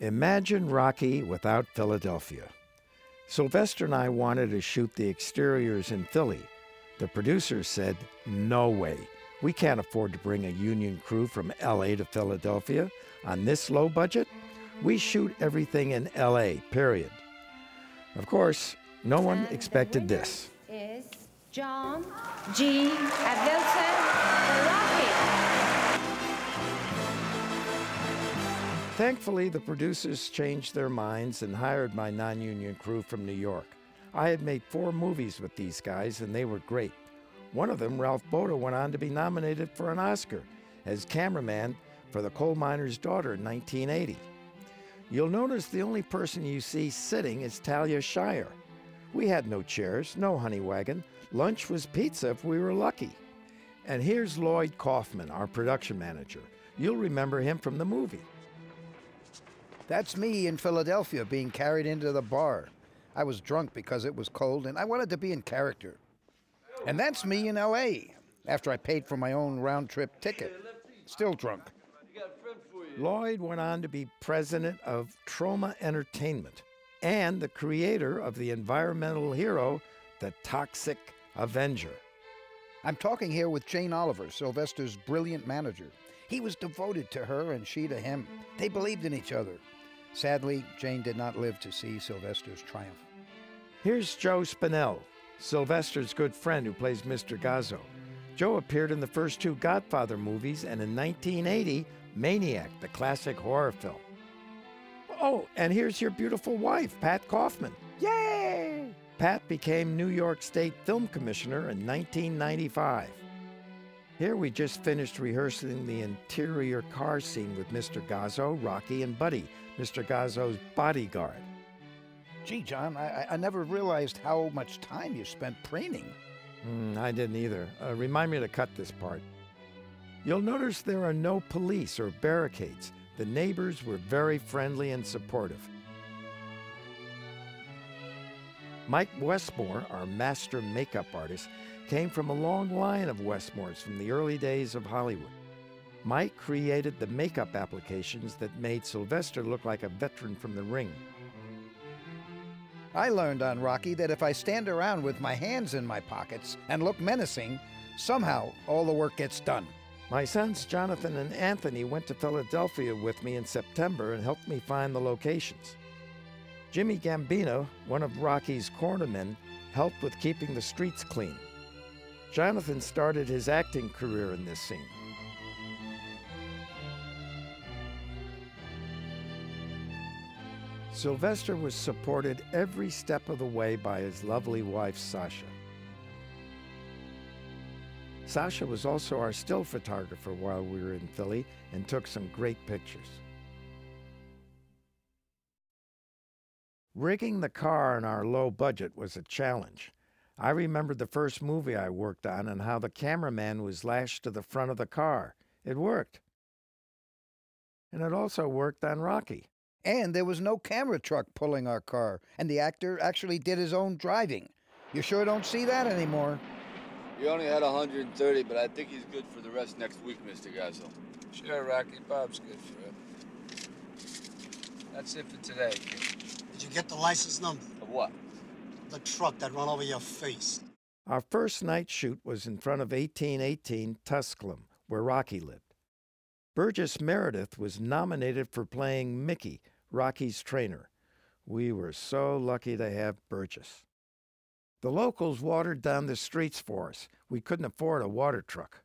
Imagine Rocky without Philadelphia. Sylvester and I wanted to shoot the exteriors in Philly. The producers said, No way. We can't afford to bring a union crew from LA to Philadelphia on this low budget. We shoot everything in LA, period. Of course, no one And expected this. Is John G. Avildsen Thankfully, the producers changed their minds and hired my non union crew from New York. I had made four movies with these guys, and they were great. One of them, Ralph Bode, went on to be nominated for an Oscar as cameraman for The Coal Miner's Daughter in 1980. You'll notice the only person you see sitting is Talia Shire. We had no chairs, no honey wagon. Lunch was pizza if we were lucky. And here's Lloyd Kaufman, our production manager. You'll remember him from the movie. That's me in Philadelphia being carried into the bar. I was drunk because it was cold and I wanted to be in character. And that's me in LA after I paid for my own round trip ticket. Still drunk. Lloyd went on to be president of Troma Entertainment and the creator of the environmental hero, the Toxic Avenger. I'm talking here with Jane Oliver, Sylvester's brilliant manager. He was devoted to her and she to him. They believed in each other. Sadly, Jane did not live to see Sylvester's triumph. Here's Joe Spinell, Sylvester's good friend who plays Mr. Gazzo. Joe appeared in the first two Godfather movies and in 1980, Maniac, the classic horror film. Oh, and here's your beautiful wife, Pat Kaufman. Yay! Pat became New York State Film Commissioner in 1995. Here we just finished rehearsing the interior car scene with Mr. Gazzo, Rocky, and Buddy, Mr. Gazzo's bodyguard. Gee, John, I, I- never realized how much time you spent preening. Hmm, I didn't either. Uh, remind me to cut this part. You'll notice there are no police or barricades. The neighbors were very friendly and supportive. Mike Westmore, our master makeup artist, came from a long line of Westmores from the early days of Hollywood. Mike created the makeup applications that made Sylvester look like a veteran from the ring. I learned on Rocky that if I stand around with my hands in my pockets and look menacing, somehow all the work gets done. My sons Jonathan and Anthony went to Philadelphia with me in September and helped me find the locations. Jimmy Gambina, one of Rocky's cornermen, helped with keeping the streets clean. Jonathan started his acting career in this scene. Sylvester was supported every step of the way by his lovely wife, Sasha. Sasha was also our still photographer while we were in Philly and took some great pictures. Rigging the car on our low budget was a challenge. I remembered the first movie I worked on and how the cameraman was lashed to the front of the car. It worked. And it also worked on Rocky. And there was no camera truck pulling our car, and the actor actually did his own driving. You sure don't see that anymore. You only had 130, but I think he's good for the rest next week, Mr. Gazzo. Sure, Rocky. Bob's good for it. That's it for today. Did you get the license number? Of what? The truck that run over your face. Our first night shoot was in front of 1818 Tusculum, where Rocky lived. Burgess Meredith was nominated for playing Mickey, Rocky's trainer. We were so lucky to have Burgess. The locals watered down the streets for us. We couldn't afford a water truck.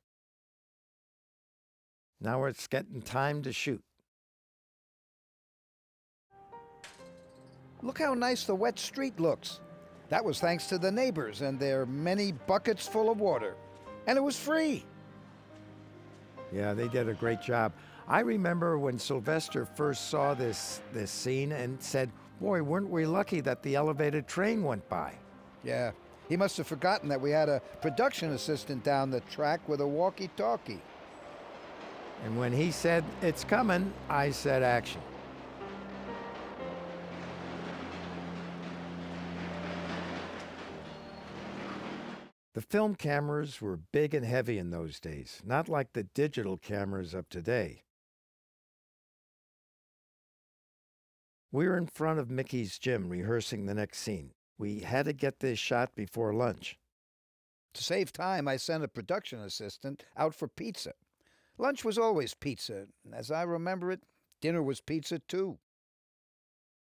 Now it's getting time to shoot. Look how nice the wet street looks. That was thanks to the neighbors and their many buckets full of water. And it was free. Yeah, they did a great job. I remember when Sylvester first saw this this scene and said, "Boy, weren't we lucky that the elevated train went by?" Yeah, he must have forgotten that we had a production assistant down the track with a walkie talkie. And when he said, "It's coming," I said, "Action." The film cameras were big and heavy in those days, not like the digital cameras of today. We were in front of Mickey's gym rehearsing the next scene. We had to get this shot before lunch. To save time, I sent a production assistant out for pizza. Lunch was always pizza. and As I remember it, dinner was pizza too.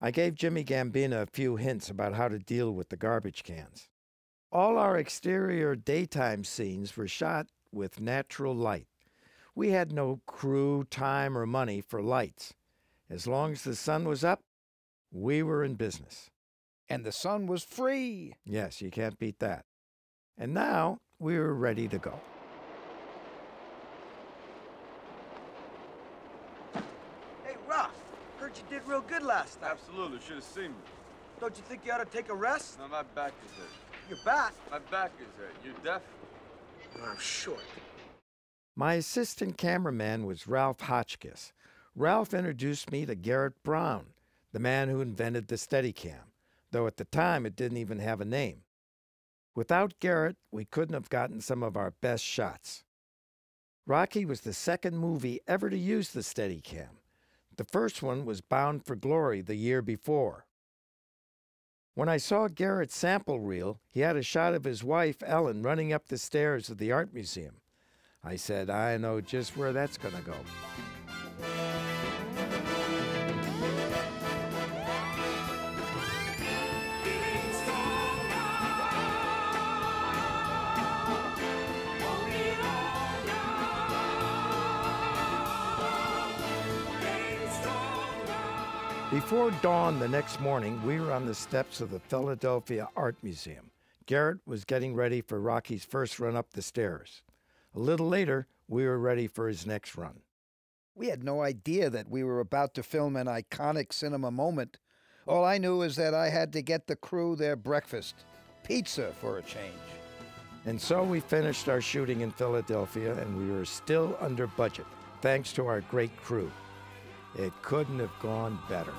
I gave Jimmy Gambina a few hints about how to deal with the garbage cans. All our exterior daytime scenes were shot with natural light. We had no crew, time, or money for lights. As long as the sun was up, we were in business. And the sun was free. Yes, you can't beat that. And now we were ready to go. Hey, Ralph, heard you did real good last night. Absolutely, should have seen me. Don't you think you ought to take a rest? No, my back is hurt. Your back? My back is hurt. You deaf? I'm short. My assistant cameraman was Ralph Hotchkiss. Ralph introduced me to Garrett Brown, the man who invented the Steadicam, though at the time it didn't even have a name. Without Garrett, we couldn't have gotten some of our best shots. Rocky was the second movie ever to use the Steadicam. The first one was Bound for Glory the year before. When I saw Garrett's sample reel, he had a shot of his wife, Ellen, running up the stairs of the art museum. I said, I know just where that's going to go. Before dawn the next morning, we were on the steps of the Philadelphia Art Museum. Garrett was getting ready for Rocky's first run up the stairs. A little later, we were ready for his next run. We had no idea that we were about to film an iconic cinema moment. All I knew is that I had to get the crew their breakfast pizza for a change. And so we finished our shooting in Philadelphia, and we were still under budget, thanks to our great crew. It couldn't have gone better.